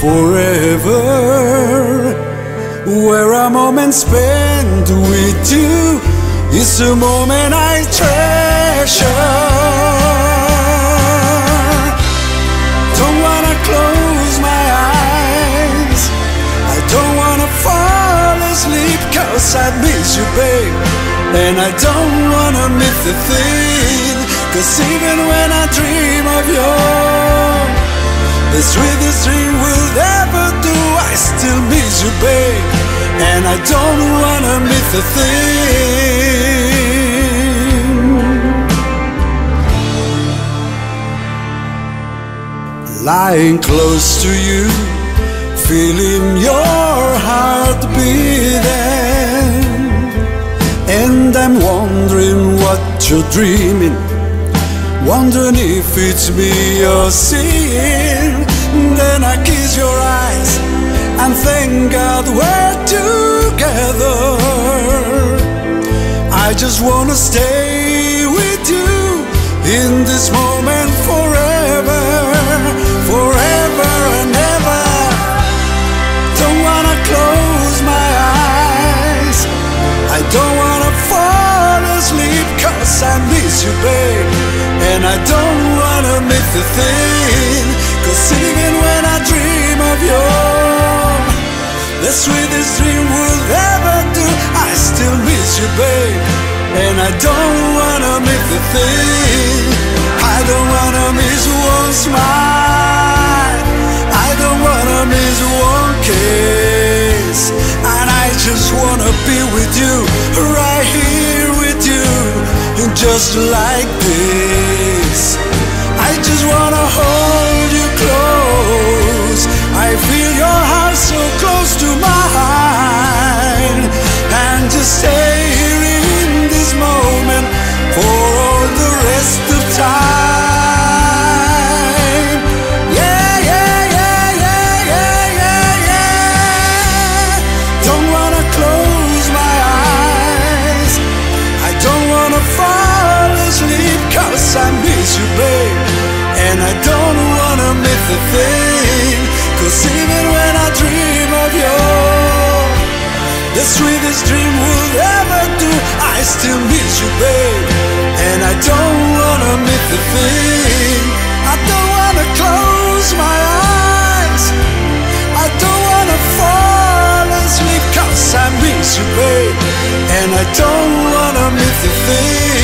forever. Where a moment spent with you is a moment I treasure. Don't wanna close my eyes. I don't wanna fall asleep cause I miss you, babe. And I don't wanna miss a thing. Cause even when I dream of you, the sweetest dream will ever do. I still miss you, babe. And I don't wanna miss a thing. Lying close to you, feeling your heart beating. And I'm wondering what you're dreaming. Wondering if it's me you're seeing. Then I kiss your eyes and thank God we're together. I just wanna stay with you in this moment forever, forever and ever. Don't wanna close my eyes. I don't wanna fall asleep cause I miss you, babe. A thing. Cause even when I dream of you, the sweetest dream will ever do. I still miss you, babe. And I don't wanna miss a thing. I don't wanna miss one smile. I don't wanna miss one kiss. And I just wanna be with you, right here with you, just like this. Just wanna hold you close. I feel your heart so close to mine. And just stay here in this moment for all the rest of time. Yeah, yeah, yeah, yeah, yeah, yeah, yeah. Don't wanna close my eyes. I don't wanna fall asleep cause I miss you, babe. Miss thing. I don't wanna close my eyes. I don't wanna fall asleep cause I miss you, babe. And I don't wanna miss a thing.